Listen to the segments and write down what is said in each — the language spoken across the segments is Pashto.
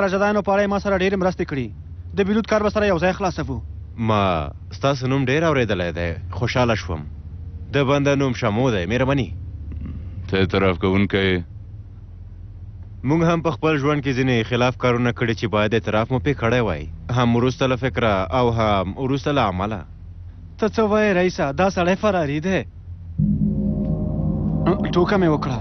راشه دا نو پاړی ما سره ډېرې مرستې کړي د بیلوت کار به سره یو ځای خلاصوو. ما ستاسو نوم ډېر اورېدلی دی خوشحاله شوم د بنده نوم شمو دی مهرباني. ته اعتراف کوونکی یې؟ موږ هم په خپل ژوند کې ځینې خلاف کارونه کړي چې باید اعتراف مو پې کړی وای هم وروسته له فکره او هم وروسته له عمله. ته څه وایې رئیسه دا سړی فراري دی ټوکه مې وکړه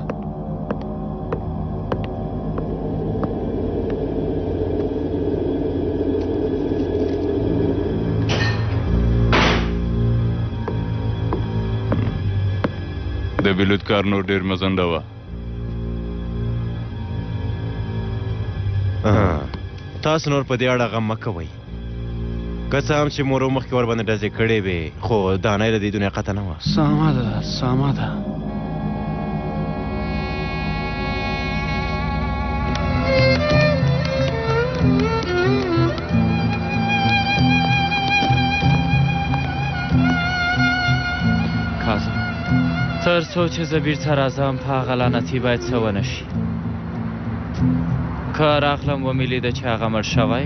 د بلوت کار نور ډیر مزنده وه تاسو نور په دې اړه غم مه کوئ که څه هم چې مورو مخکې ورباندې ډزې کړې وې خو دانۍ له دې دنیا قطع نه وه سمه ده سمه ده تر څو چې زه بیرته راځم په هغه لعنتي باید څه ونه شي که راغلم ومې لیده چې هغه مړ شوی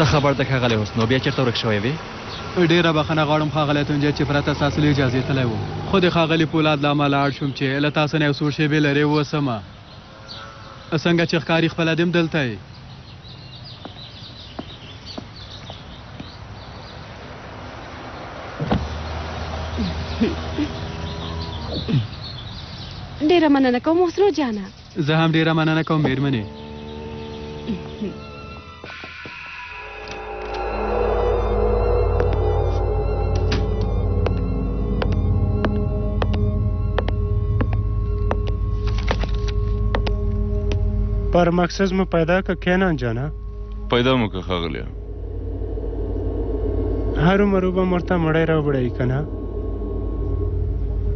څه خبر ده ښاغلی حسنو بیا چېرته ورک شوی وې ډېره بخښنه غواړم ښاغلی تونجی چې پرته ستاسو له اجازې تللی وم خو د ښاغلي پولاد له امله اړ شوم چې له تاسو نه یو څو شېبې لرې اوسم څنګه چې ښکاري خپله دم دلته یې ډیره مننه کوم وسرو جانه زه هم ډیره مننه کوم میرمنې پر مقصد مو پیدا که کینان جانا پیدا مو که خغلیا هر عمر به مرته مړی راوړی کنه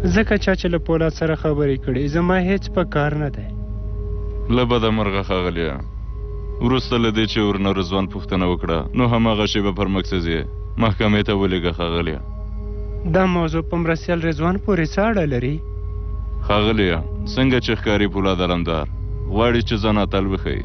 ځکه چا چې له پولاد سره خبرې کړې زما هیڅ په کار نه دی له بده مرغه خغلیا وروسته له دې چې ورنه رضوان پوښتنه وکړه، نو هماغه شېبه پر مکسز یې محکمې ته ولېږه ښاغلیه. دا موضوع په مرستیال رضوان پورې څه اړه لري؟ ښاغلیه، څنګه چې ښکاري پولاد علمدار غواړي چې ځان اتل وښيي.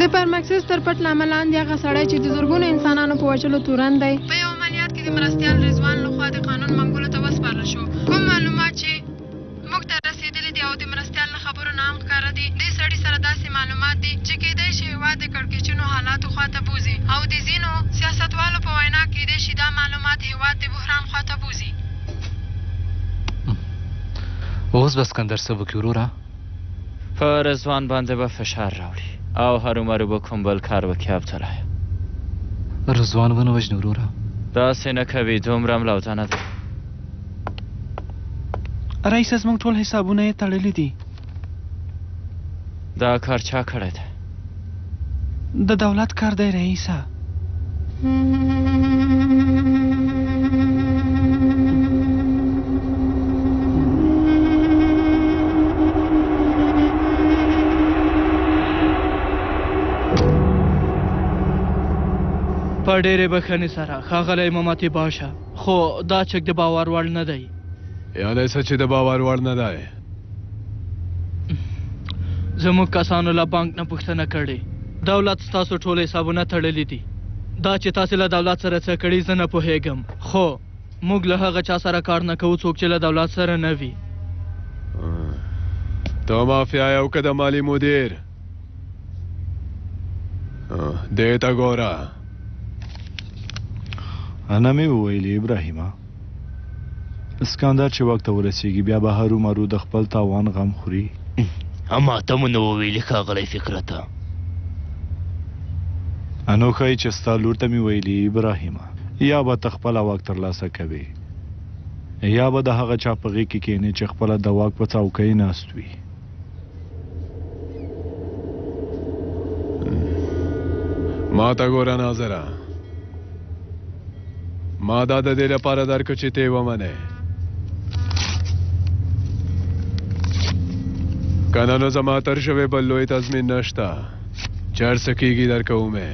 د پرمکسس تر پټ نامه لاندې هغه سړی چې د زرګونو انسانانو په وژلو تورن دی په یو عملیات کې د مرستیال رضوان لخوا د قانون منګولو ته وسپارل شو کوم معلومات چې موږ ته رسېدلي دي او د مرستیال له خبرو نه هم ښکاره دي دې سړي سره داسې معلومات دي چې کېدای شي هېواد د کړکېچنو حالاتو خواته بوځي او د ځینو سیاستوالو په وینا کېدای شي دا معلومات هېواد د بحران خواته بوځي اوس به سکندر څه وکړي وروره په رضوان باندې به فشار راوړي او هرومرو به کوم بل کار وکړي عبدالله رضوان ونه وژني وروره داسې نه کوي دومره هم لاوده نه ده رئیسه زموږ ټول حسابونه یې تړلي دي دا کار چا کړی دی؟ د دولت کار دی رئیسه. په ډېرې بښنې سره ښاغلی مماتي باشه خو دا چک د باور وړ نه دی یعنی څه چې د باور وړ نه دی زموږ کسانو له بانک نه پوښتنه کړې. دولت ستاسو ټول حسابونه تړلي دي. دا چې تاسې له دولت سره څه کړي زه نه پوهېږم، خو موږ له هغه چا سره کار نه کوو څوک چې له دولت سره نه وي. ته مافیا یې او که د مالي مدیر؟ دې ته ګوره. انا مې وویل، ابراهیمه! اسکندر چې واک ته ورسېږي بیا به هرو مرو د خپل تاوان غم خوري. اما ته مو نه وو ویلي ښاغلی فکرته. انو ښايي چې ستا لور ته مې ویلي ابراهیمه یا به ته خپله واک ترلاسه کوې یا به د هغه چا په غېږ کې کېنې چې خپله د واک په څوکۍ ناست وي. ما ته ګوره ناظره ما دا د دې لپاره درکړه چې ته ومنې که نه نو زما تر شوې بل لوی تضمین نشته چې هر څه کېږي درکومه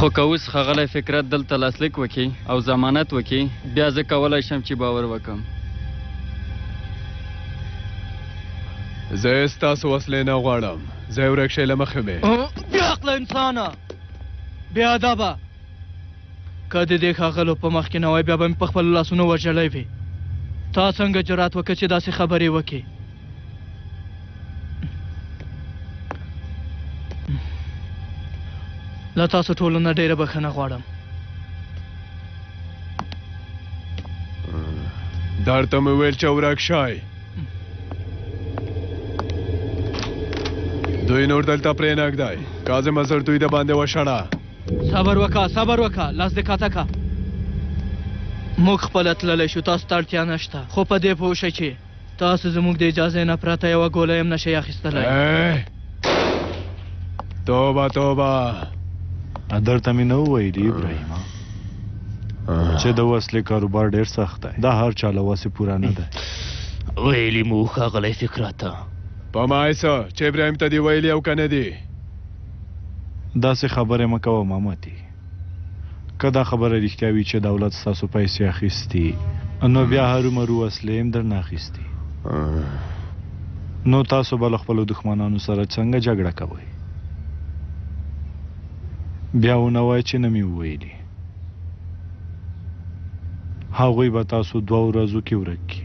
خو که اوس ښاغلی فکرت دلته لاسلیک وکړي او ضمانت وکړي بیا زه کولی شم چې باور وکړم زه ستاسو وسلې نه غواړم زه ورک شئ له مخې مې بیا عقله انسانه بې ادبه که د دې ښاغلو په مخ کې نه وای بیا به مې په خپلو لاسونو وژلی وي تا څنګه جرات وکړ چې داسې خبرې وکړي له تاسو ټولو نه ډېره بښنه غواړم درته مې ویل چې ورک شئ دوی نور دلته پرې نه ږدئ کاظم حضرت دوی د باندې وشړه صبر وکا صبر وکا لاس دې کاته کا موږ خپل تللی شو تاسو ته اړتیا نشته خو په دې پوه شئ چې تاسو زموږ د اجازې نه پرته یوه ګوله هم نشئ اخیستلی توبه توبه درته مې نه وویلي ابراهیمه چې د وسلې کاروبار ډېر سخت دی دا هر چا له وسې پوره نه دی ویلي مو ښاغلی فکراته په مایسه چې ابراهیم ته دې ویلي او که نه دي داسې خبرې مه کوه مامتي. که دا خبره رښتیا وي چې دولت ستاسو پیسې اخیستي، نو بیا هرو مرو وسلې هم درنه اخیستي. نو تاسو به له خپلو دښمنانو سره څنګه جګړه کوئ؟ بیا ونه وایه چې نه مې وویلي. هغوی به تاسو دوه ورځو کې ورک کی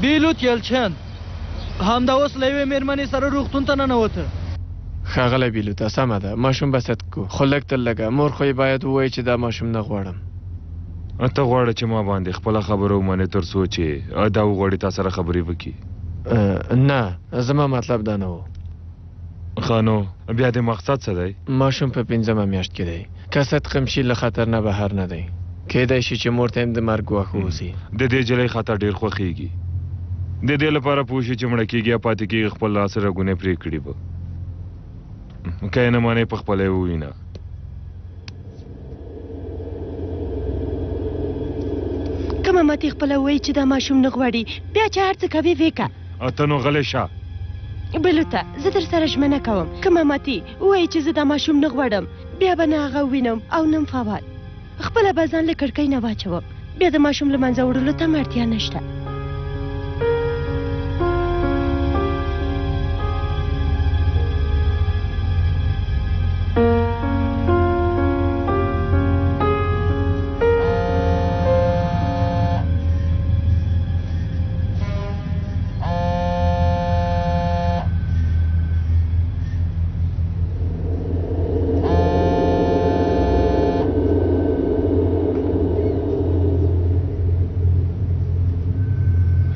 بیلوت یلچن همدا اوس له یوې مېرمنې سره روغتون ته ننوته. ښاغلی بیلوته، سمه ده، ماشوم به صدق کو، خو لږ تر لږه مور خو یې باید ووایي چې دا ماشوم نه غواړم. ته غواړې چې ما باندې خپله خبره ومنې تر څو چې دا وغواړي تا سره خبرې وکړي؟ نه، زما مطلب دا نه و. ښه نو بیا دې مقصد څه دی؟ ماشوم په پنځمه میاشت کې دی. که صدقم شي له خطر نه بهر نه دی. کېدای شي چې مور ته هم د مرګ ګواښ واوسي. د دې جلۍ خطر ډېر خوښېږي. د دې لپاره پوه شي چې مړه کېږي یا پاتې کېږي خپل لاسه رګونه یې پرې کړي به. که یې نه منې په خپله یې ووینه. که ماما ته یې خپله ووایي چې دا ماشوم نه غواړي بیا چې هر څه کوې ویې که. ته نو غلی شه بلوته زه در سره ژمنه کوم که ماماتي ووایي چې زه دا ماشوم نه غواړم بیا به نه هغه وینم او نم فواد خپله به ځان له کړکۍ نه واچوم بیا د ماشوم له منځه وړلو ته هم اړتیا نشته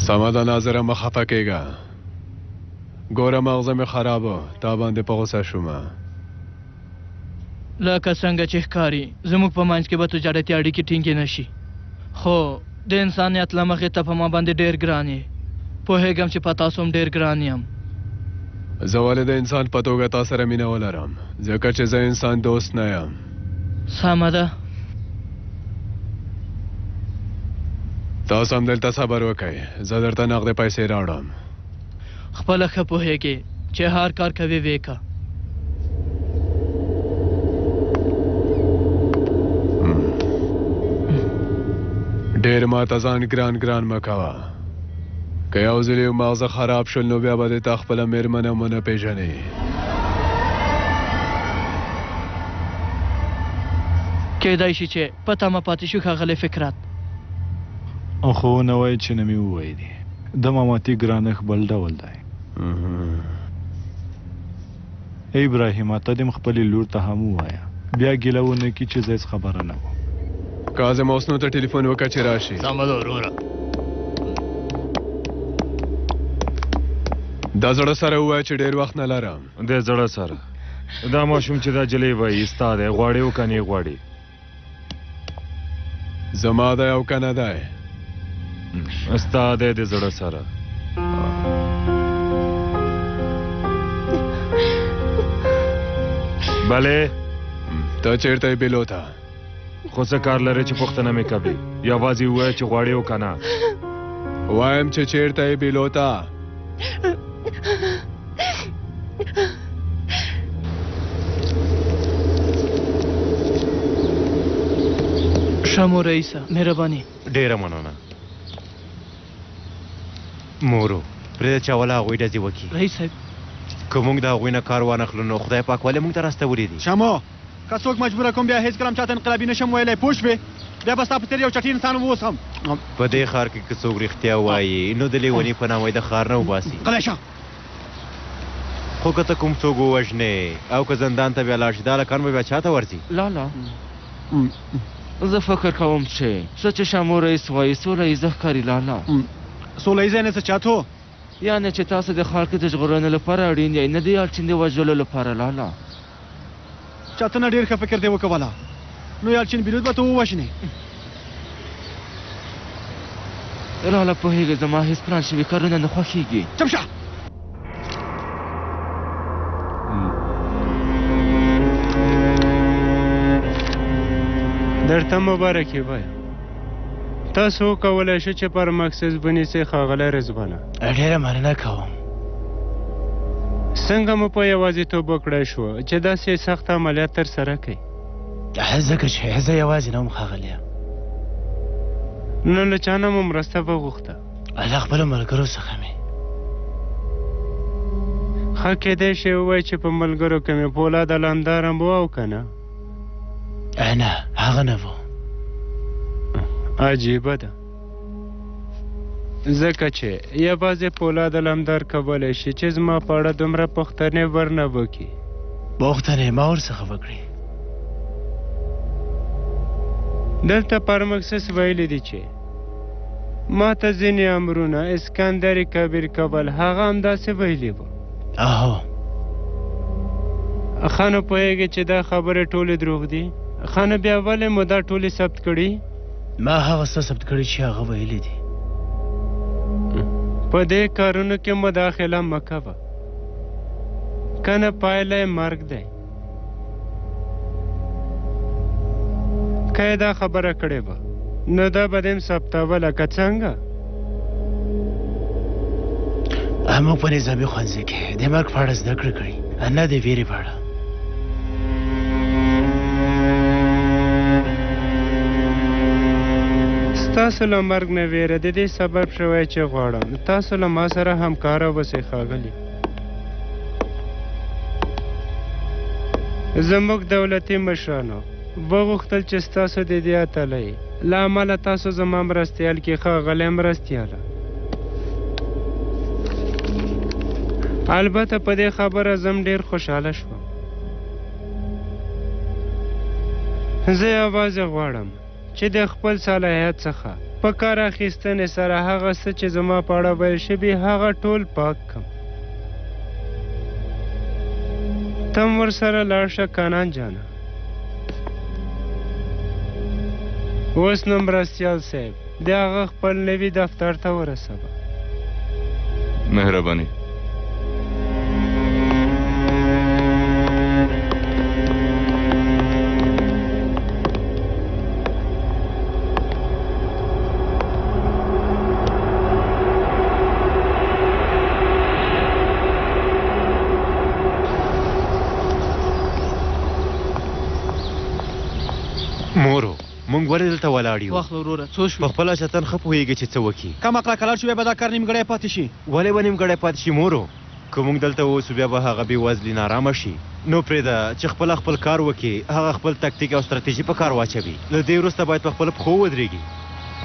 سمه ده ناظره مه خفه کېږه ګوره مغزه مې خرابه تا باندې په غوسه شومه لکه څنګه چې ښکاري، زموږ په منځ کې به تجارتي اړیکې ټینګې نه شي، خو د انسانیت له مخې ته په ما باندې ډېر ګران یې. پوهېږم چې په تاسو هم ډېر ګران یم. زه ولې د انسان په توګه تا سره مینه ولرم؟ ځکه چې زه انسان دوست نه یم. سمه ده. تاسو همدلته صبر وکړئ، زه درته نغدې پیسې راوړم. خپله ښه پوهېږې چې هر کار کوې وې که ډېر ماته ځان ګران ګران مه کوه که یو ځل یو مغزه خراب شول نو بیا به دې تا خپله مېرمنه هم ونه پېژنې کېدای شي چې په تمه پاتې شو ښاغلی فکرت. خو ونه وایې چې نه مې وویلي. د ماماتي ګرانښت بل ډول دی. ای ابراهیمه ته دېم خپلې لور ته هم ووایه بیا ګیله ونه کړي چې زه هېڅ خبره نه وم. کاظم حسنو ته ټیلیفون وکړه چې راشي. سمه ده وروره. د زړه سره ووایه چې ډېر وخت نه لرم. د زړه سره. دا ماشوم چې دا جلۍ وایي ستا دی غواړې او که نې غواړې. زما دی او کنه دی ستا دی د زړه سره بله ته چیرته بیلو تا خو څه کار لري چې پښتنه مې کوي یوازې وای چې غواړې او کنه وایم چې چیرته بیلو تا شمو رئیسه مهرباني ډیره مننه مورو پرې چې اوله هغوی ډزې وکړي رئیس صاحب که موږ د هغوی نه کار وانه خلو نو خدای پاک ولې موږ ته راستولي دي شمو که څوک مجبوره کوم بیا هیڅ کلم چاته انقلابي نشم ویلی پوه شوې بیا به ستا په څېر یو چټي انسان واوسم په دې ښار کې که څوک رښتیا وایي نو د لیوني په نامه د ښار نه وباسي غلی شه خو که ته کوم څوک ووژنې او که زندان ته بیا لاړ شي دا هلکان به بیا چا ته ورځي لالا زه فکر کوم چې څه چې شامو رئیس وایي سوله ییزه ښکاري لالا سوله ییزه یعنې څه چاتو یعنې چې تاسو د خلکو د ژغورنې لپاره اړین یې نه د یالچین د وژلو لپاره لالا چاته نه ډیر ښه فکر دی وکولا نو یار چین بیرود به تو وشنه راله پوهیږه زما هیڅ پلان شوی کارونه نه خوښیږي چپ شه درته مبارکي وای تاسو کولای شئ چې پر مکسز بنیسي خاغله رزبانه ډیره مننه کوم څنګه مو په یوازیتوب وکړای شو چې داسې سخت عملیات تر سره کړئ ځکه چې زه یوازې نه وم ښاغلی نو له چا نه مو مرسته وغوښته له خپلو ملګرو څخه مې ښه کېدای شي ووایي چې په ملګرو کې مې پولاد لندارم و او که نه نه هغه نه و عجیبه ده ځکه چې یوازې پولاد علمدار کولی شي چې زما په اړه دومره پوښتنې ورنه وکړي پوښتنې ما ورڅخه وکړي دلته پرمکسس ویلی دی چې ما ته ځینې امرونه اسکندر کبیر کول هغه همداسې ویلي وو اهو ښه نو پوهېږې چې دا خبرې ټولې دروغ دي ښه نو بیا ولې مو دا ټولې ثبت کړي ما هغه څه ثبت کړي چې هغه ویلي دي په دې کارونو کې مداخله مه کوه که نه پایله یې مرګ دی که یې دا خبره کړې وه نو دا به دې هم ثبتوله که څنګه موږ په نظامي ښوونځي کې د مرګ په اړه زده کړې کړي نه د ویرې په اړه ستاسو له مرګ نه ویره د دې سبب شوی چې غواړم تاسو له ما سره همکاره وسې ښاغلي زموږ دولتي مشرانو وغوښتل چې ستاسو د دې اتلۍ له امله تاسو زما مرستیال کې ښاغلی مرستیاله البته په دې خبره زم ډیر خوشاله شوم زه یوازې غواړم چې د خپل صلاحیت څخه په کار اخیستنې سره هغه څه چې زما په اړه ویل شوي هغه ټول پاک کم تم ورسره لاړ شه کانان جانه اوس نو مرستیال صاحب د هغه خپل نوي دفتر ته ورسوه مهرباني مورو مونږ ولې دلته ولاړ یو واخله وروره څو شوې په خپل شتن ښه پوهېږي چې څه وکړي کم عقله کلر شوی به دا کار نیمګړی پاتې شي ولې به نیمګړی پاتې شي مورو که مونږ دلته اوسو بیا به هغه بې وزلي نارامه شي نو پرېږده چې خپله خپل کار وکړي هغه خپل تکتیک او ستراتیژي په کار واچوي له دې وروسته باید په خپل پښو ودرېږي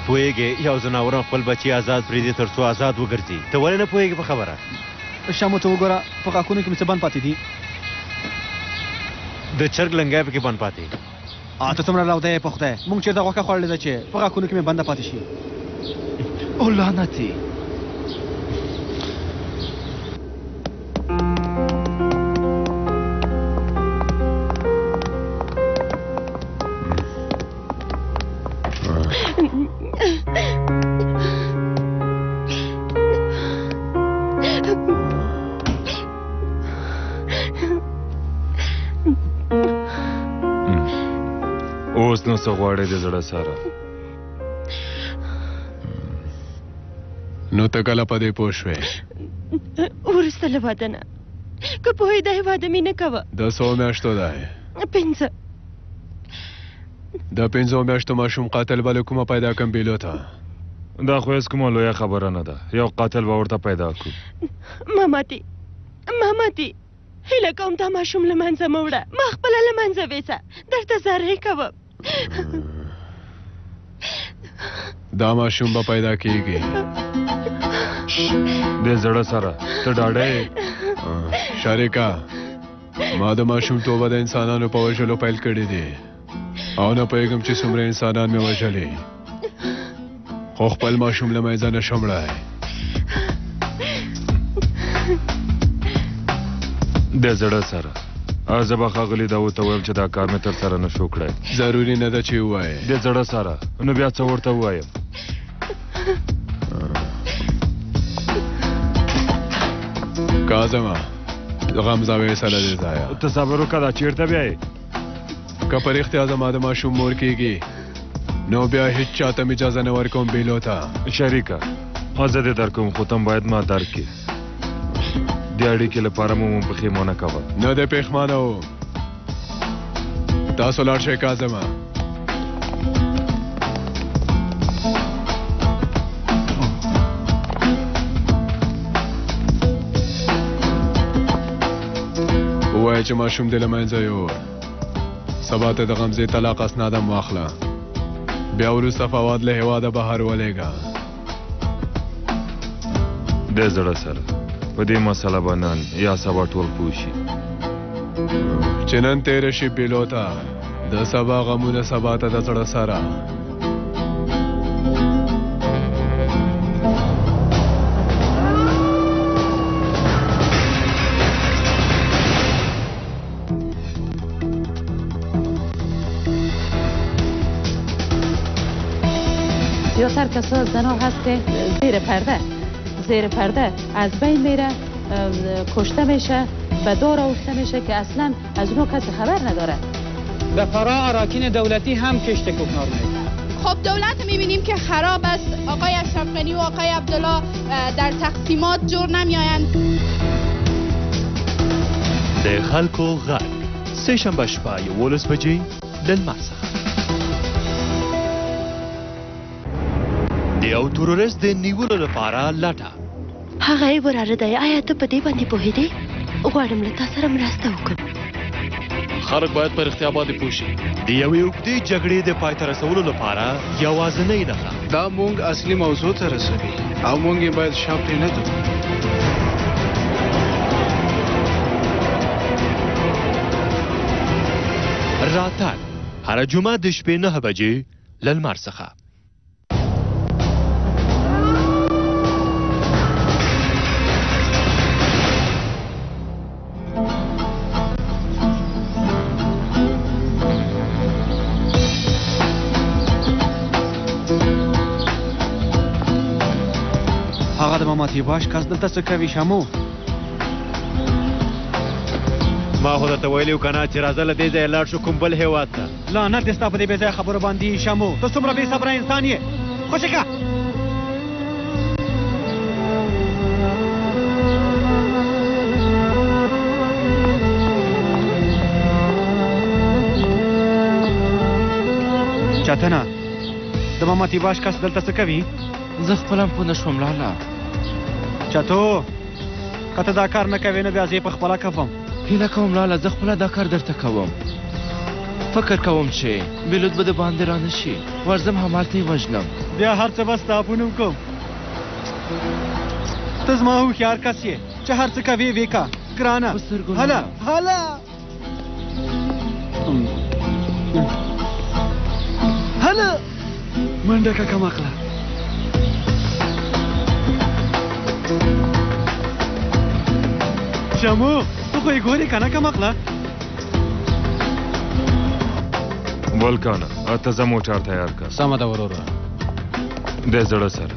پوهېږې یو ځناورم خپل بچي ازاد پرېږدي تر څو ازاد وګرځي ته ولې نه پوهېږې په خبره شامو ته وګوره په غاکونو کې مې څه بند پاتې دي د چرګ لنګی پکې بند پاتې ته څومره راوده یې په خدای مونږ چېرته غوښه خوړلې ده چې په غاکونو کې مې بنده پاتې شي او لعنتي اوس نو څه غواړې د زړه سره نو ته کله په دې پوه شوې وروسته له واده نه که پوهېدای واده مې نه کوه دا څو میاشتو دی پنځه دا پنځو میاشتو ماشوم قاتل به له کومه پیدا کم بیلو ته دا خو هیڅ کومه لویه خبره نه ده یو قاتل به ورته پیدا کړو ماماتي ماماتي هیله کوم دا ماشوم له منځه مه وړه ما خپله له منځه ویسه درته زارۍ کوم دا ماشوم به پیدا کیږي د زړه سره ته ډاډه شاریکا ما د ماشوم توبه د انسانانو په وژلو پیل کړی دی او نه پوهېږم چې څومره انسانان مې وژلې خو خپل ماشوم له منځه نه شم وړی د زړه سره زه به ښاغلي داود ته وایم چې دا کار مې ترسره نه شو کړی ضروري نه ده چې ووایې د زړه سره نو بیا څه ورته ووایم کاظمه غمزه وې سره دې ځای ته صبر وکړه چیرته بیا که پر اختیار زما د ماشوم مور کېږي نو بیا هیڅ چاته مې اجازه نه ورکوم بیلو ته شریکه حاضر دې درکوم خو تم باید ما درک کې د اړیکې لپاره مو مو پښېمانه کوه نه دې پښېمانه تاسو لاړ شئ کاظمه وای چې ماشوم دې له منځه یو سبا ته د غمزې طلاق اسنادم واخله بیا وروسته فواد له هواده بهر ولېږه د زړه سره په دې مسله به نن یا سبا ټول پوه شي چې نن تېره شي بېلو ته د سبا غمونه سبا ته د زړه سره زیاتر کسا زنا هست که زیر پرده زیر پرده از بین میره کشته میشه به دار آورده میشه که اصلا از اونو کسی خبر نداره به فرا اراکین دولتی هم کشت کوکنار میده خب دولت میبینیم که خراب است آقای اشرف غنی و آقای عبدالله در تقسیمات جور نمی آیند د خلکو غږ سه شنبه شپه 11 بجې د لمر څخه د یو تروریست د نیولو لپاره لټه هغه یې وراره دی آیا ته په دې باندې پوهېدې غواړم له تا سره مرسته وکړم خلک باید پر اختیا باندې پوه شي د یوې اوږدې جګړې د پای ته رسولو لپاره یوازنۍ نښه دا مونږ اصلي موضوع ته رسوي او مونږ یې باید شا پرې نه کړو راتګ هره جمعه د شپې نه بجې له لمر څخه هغه د ماماتي باش کس دلته څه کوي شمو ما خو درته ویلي وو که نه چې راځه له دې ځایه لاړ شو کوم بل هېواد ته لعنت دې ستا په دې بې ځایه خبرو باندې وي شمو ته څومره بې صبره انسان یې خوشې که چاتنه د ماما تیباش کس دلته څه کوي زه خپل هم پوه نه شوم لالا چاتو که ته دا کار نه کوې نو بیا زه یې په خپله کوم هیله کوم لالا زه خپله دا کار درته کوم فکر کوم چې بیلوت به د باندې رانه شي ورځم همالته یې وژنم بیا هر څه به ستا په نوم کوم ته زما هوښیار کس یې چې هر څه کوې ویې که ګرانه هله هله هله منډه کا کم اخلا شمو ته خو یې ګورې که نه کم اخلا ولکانه اته زه موټر تیار کړه سمه ده وروره د زړه سره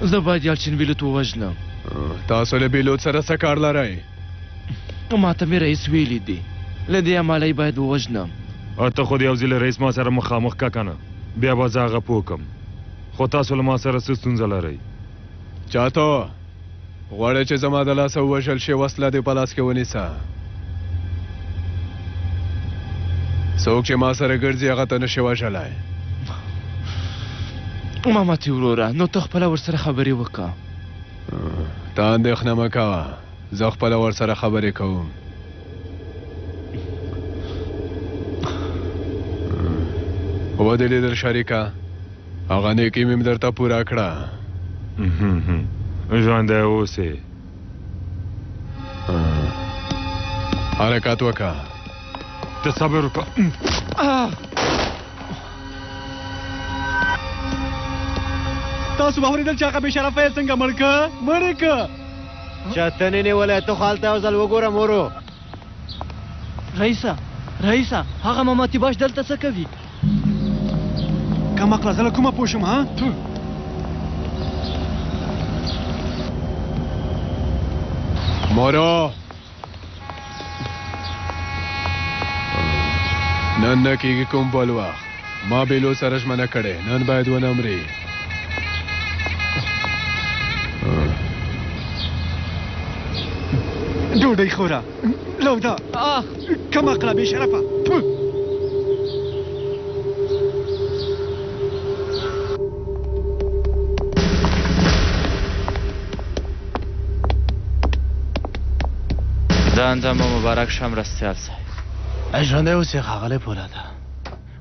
زه باید یالچین بیلوت ووژنم تاسو له بیلوت سره څه کار لرئ ما ته مې رئیس ویلي دي له دې امله یې باید ووژنم ته خو د یو ځل رئیس ما سره مخامخ که کنه بیا به زه هغه پوه کم خو تاسو له ما سره څه ستونزه لرئ چاته غواړی چه زما د لاسه ووژل شې وسله دې په لاس کې ونیسه څوک چې ما سره ګرځي هغه ته نشي وژلای مامتي وروره نو ته خپله ورسره خبرې وکړه ته اندېښنه مه کوه زه خپله ورسره خبرې کوم ودې لیدل شریکه هغه نیکی میم درته پورا کړه. ژوندی اوسې. حرکت وکړه. ته صبر وکړه. تاسو به اورېدل چې هغه بې شرفه یې څنګه مړ که مړ که چاته نه نیولی ته خو هلته یو ځل وګوره مورو رئیسه رئیسه هغه مماتي باش دلته څه کوي کم عقله زه له کومه پوه شم ها مورو نن نه کېږي کوم بل وخت ما بیلو سره ژمنه کړې نن باید ونه مري ډوډۍ خوره لودا کم عقله بې شرفه دا انجام مبارک شم رستیال صاحب ژوندی اوسې ښاغلی پولاده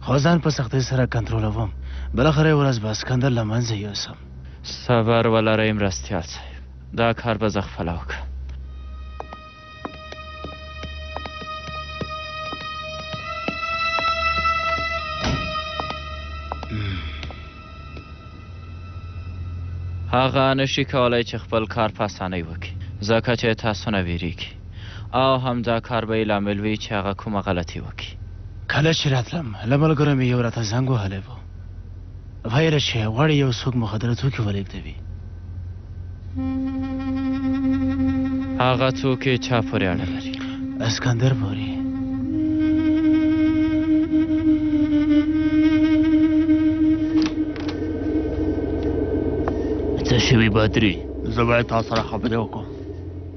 خو ځان په سختۍ سره کنټرولوم بالاخره ورځ به سکندر له منځه یوسم صبر ولرئ مرستیال صاحب دا کار به زه خپله وکړم هغه نشي کولای چې خپل کار په اسانۍ وکړي ځکه چې تاسو نه ویریږي او همدا کار به یې لامل وي چې هغه کومه غلطي وکړي. کله چې راتلم، له ملګرو مې یو راته زنګ وهلی و، ویل یې چې غواړي یو څوک مخدره توکي ولېږدوي. هغه توکي چا پورې اړه لري؟ اسکندر پورې. څه شوي بدري؟ زه باید تا سره خبرې وکړم.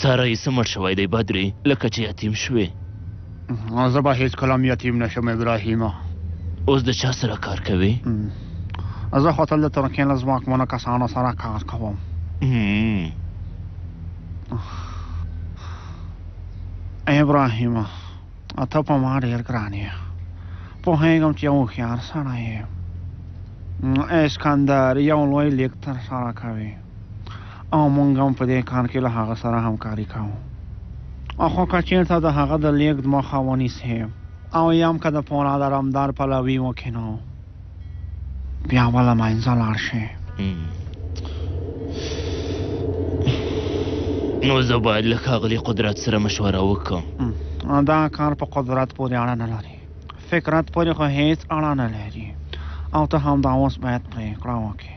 ساره یې څه مړ شوی دی بدرې لکه چې یتیم شوې. زه به هیڅکله هم یتیم نه شم ابراهیمه. اوس د چا سره کار کوې؟ زه خو تل د ترکیې له ځواکمنو کسانو سره کار کوم. ابراهیمه ته په ما ډېر ګران یې پوهېږم چې یو هوښیار سړی یې اسکندر یو لوی لیک ترسره کوي او موږ هم په دې کار کې له هغه سره همکاري کوو او خو که چېرته د هغه د لېږد مخه ونیسي او یا هم که د پولا د رمدار پلوي وکړي نو بیا به له منځه لاړ شي نو زه باید له ښاغلي قدرت سره مشوره وکړم دا کار په قدرت پورې اړه نه لري فکرت پورې خو هیڅ اړه نه لري او ته همدا اوس باید پرېکړه وکړې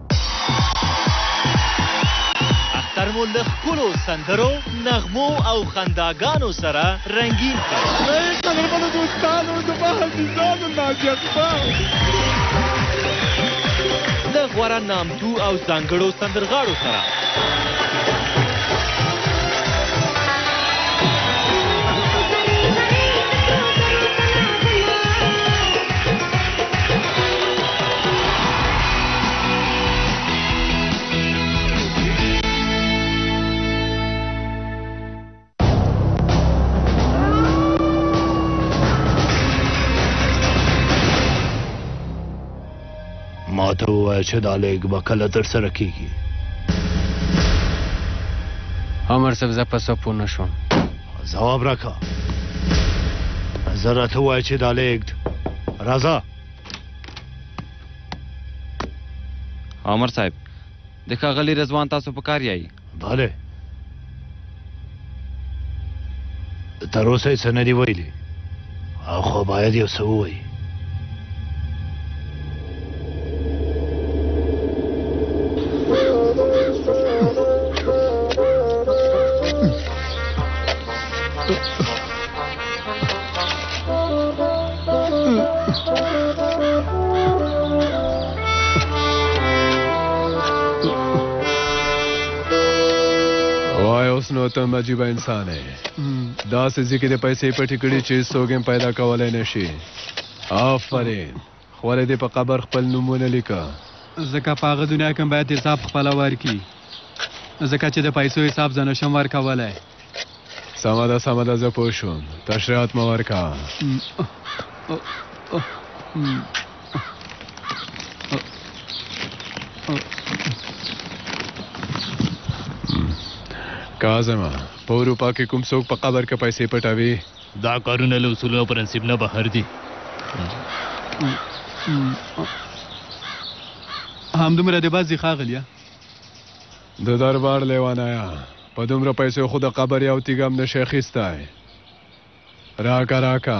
اختر مو له ښکلو سندرو نغمو او خنداګانو سره رنګین قدرمنو دوستانو زما عزیزانو ناجي اقبال له غوره نامتو او ځانګړو سندرغاړو سره ته ووایه چې دا لیږ به کله ترسره کیږي عمر صاحب زه په څه پوه نه شوم ځواب راکړه زه راته ووایه چې دا لیږد راځه عمر صاحب د ښاغلي رضوان تاسو په کار یای بله تر اوسه یې څه نه دي ویلي او خو باید یو څه ووایي وای اوس نو ته عجیب انسان یې دا سې ځکه د پیسې پټې کړې چې سوګم پیدا کولای نشي آفرین خوله دې په قبر خپل نوم ونه لیکه. ځکه په هغه دنیا کې باید حساب خپله ورکړي. ځکه چې د پیسو حساب زه نشم ورکولی. سمه ده سمه ده زه پوه شوم. تشریحات مه ورکوه. کاظمه په اروپا کې کوم څوک په قبر کې پیسې پټوي؟ دا کارونه له اصولو او پرنسیب نه بهر دي. همدومره د بس دي ښاغلیه. د دربار لیوانایه په دومره پیسو خو د قبر یو تیږه هم نشي اخیستی. راکه راکه.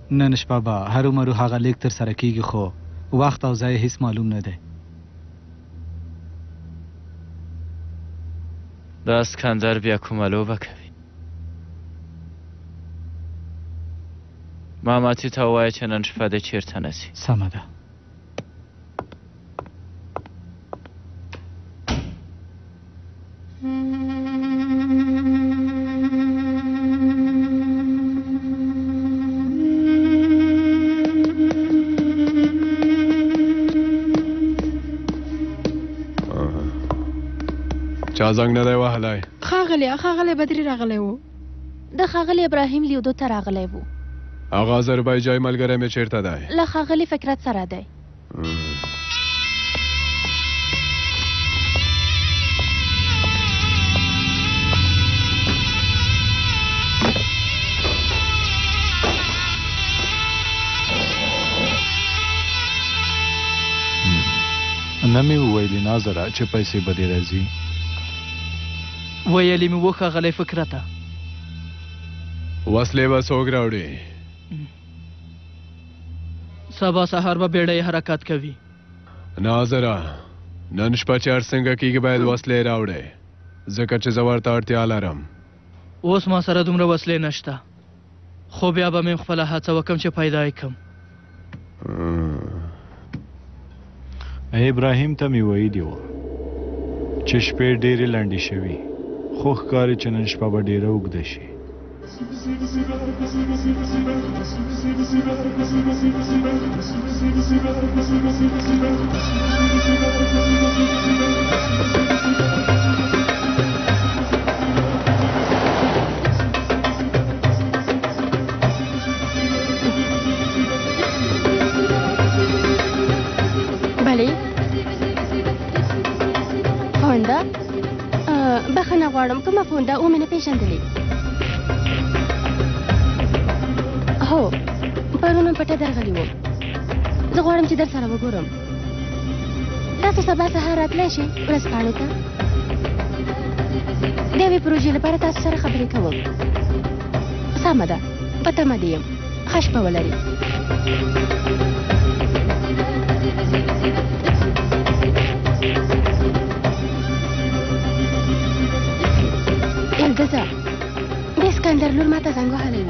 نن شپه به هرو مرو هغه لېږد تر سره کېږي خو وخت او ځای هېڅ معلوم نه دی. دا سکندر بیا کومه لوبه کوي؟ ماماتي ته ووایه چې نن شپه دې چېرته نه ځي. سمه ده. زنګ نه دی وهلی ښاغلی ښاغلی بدري راغلی و د ښاغلي ابراهیم لیودو ته راغلی و هغه آذربایجای ملګری مې چیرته دی له ښاغلي فکرت سره دی نه مې وویلې ناظره چې پیسې به دې راځي ویلې مې وښاغلی فکرته وسلې به څوک راوړي سبا سهار به بیړۍ حرکت کوي ناظره نن شپه چې هر څنګه کېږي باید وسلې راوړی ځکه چې زه ورته اړتیا لرم اوس ما سره دومره وسلې نشته خو بیا به مې خپله هڅه وکم چې پیدا یې کم ابراهیم ته مې ویلي و چې شپې ډېرې لنډې شوي خو ښکاري چې نن شپه به ډېره اوږده شي بله فونده بخنه غواړم کومه فونده او مې نه پیژندلې هو پرونه پټه درغلی وم زه غواړم چې در سره وګورم تاسو سبا سهار راتلی شئ ورځپاڼو ته د یوې پروژې لپاره تاسو سره خبرې کوم سمه ده په تمه دې یم ښه شپه ولري الدزه د اسکندر لور ماته زنګ وهلی و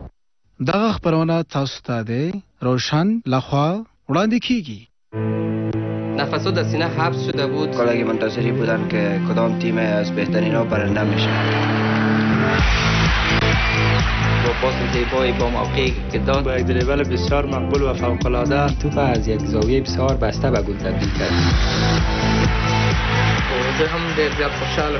دغه خپرونه تاسو ته د روشن له خوا وړاندې کیږي. نفسو در سینه حبس شده بود کلاگی منتظری بودن که کدام تیم از بهترین ها برنده میشه با پاس زیبایی با موقعی که داد با یک دریبل بسیار مقبول و فوقلاده توپ از یک زاویه بسیار بسته به گل تبدیل کرد خب، هم در خوشحال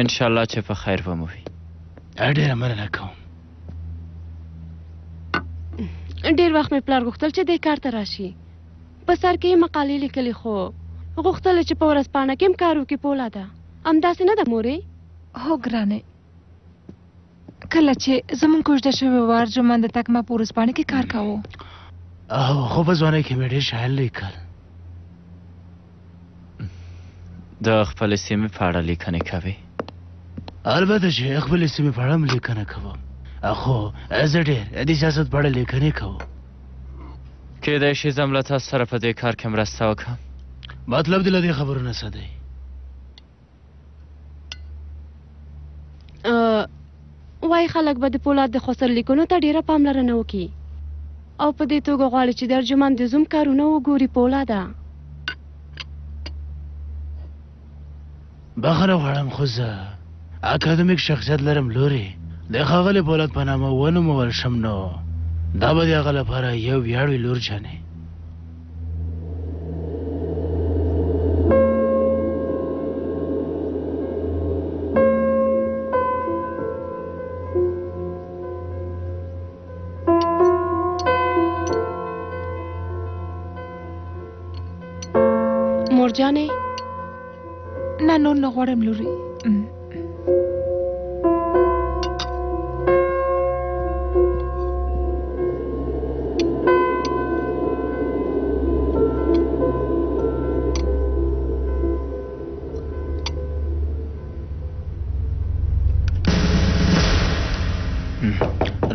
ان شاء الله چې په خیر به مو وي ډېره مننه کوم ډېر وخت مې پلار غوښتل چې دې کار ته راشي په سر کې یې مقالې لیکلې خو غوښتل چې په ورځپاڼه کې هم کار وکړي پولا ده همداسې نه ده مورې هو ګرانې کله چې زمونږ کوژده شوی وار جمان د تکما په ورځپاڼې کې کار کاوه او خو په ځوانۍ کې مې ډېر شاعر لیکل د خپلې سیمې په اړه لیکنې کوې البته چې خپلې سیمې په اړه هم لیکنه کوم خو زه ډېر د سیاست په اړه لیکنې کوم کېدای شي زه هم له تاسو سره په دې کار کې مرسته وکړم مطلب دې له دې خبرو نه څه دی وای خلک به د پولاد د خسر لیکنو ته ډیره پاملرنه وکړي او په دې توګه غواړي چې د ارجمن د زوم کارونه وګوري پولاده بخنه غواړم خو زه اکادمیک شخصیت لرم لوري د ښاغلي پولاد په نامه ونومول شم نو دا به د هغه لپاره یو ویاړ وي لور جانې مورجانې نه نور نه غواړم لوري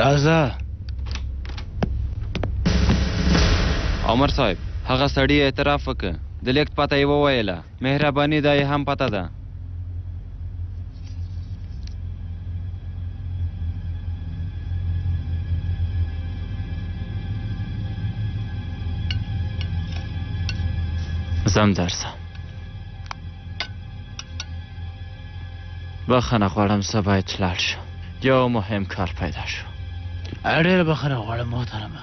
راځه عمر صاحب هغه سړی اعتراف وکړ د لیکت پته یې وویله مهرباني دا یې هم پته ده. ځم درځم بخښنه غواړم زه باید لاړ شم یو مهم کار پیدا شو ډېره بخښنه غواړم محترمه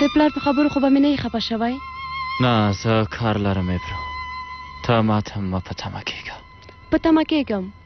د پلار په خبرو خو به مې نه خپه شوی نه زه کار لرم ابرو ته ماته مه په تمه کېږه په تمه کېږم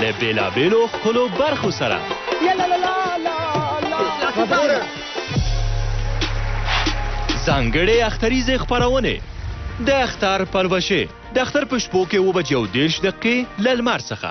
له بېلابېلو ښکلو برخو سره ځانګړې اختریزې خپرونې د اختر پلوشې د اختر په شپو کې اووه بجې او دېرش دقیقې له لمر څخه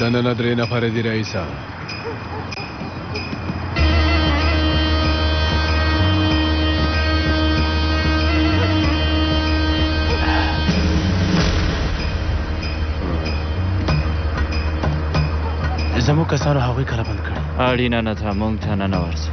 دننه درې نفره دي رئیسه زموږ کسانو هغوی کله بند کړي اړینه نه ده موږ ته نه نه ورځي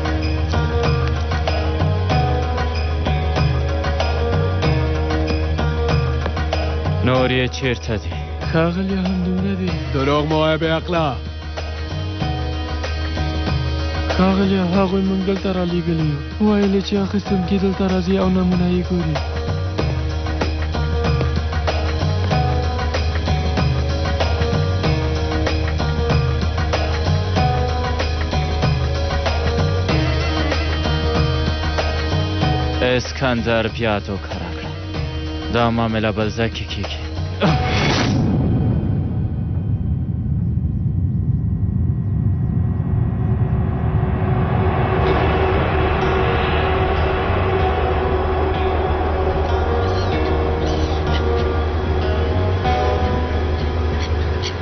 نور یې چیرته دي ښاغلی همدومره دي دروغ مه وایه بېعقله ښاغلی هغوی موږ دلته رالیږلي یو ویل چې اخیستونکي دلته راځي او نمونه یې ګوري اسکندر بیا دو کار کړه دا معامله بل ځای کې کېږي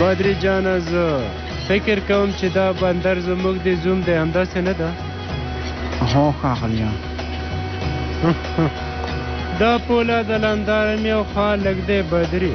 بدری جانه زه فکر کوم چې دا بندر زموږ د زوم دی همداسې نه ده هو ښاغلیه دا پوله د لندارمې او خوا لږ دی بدري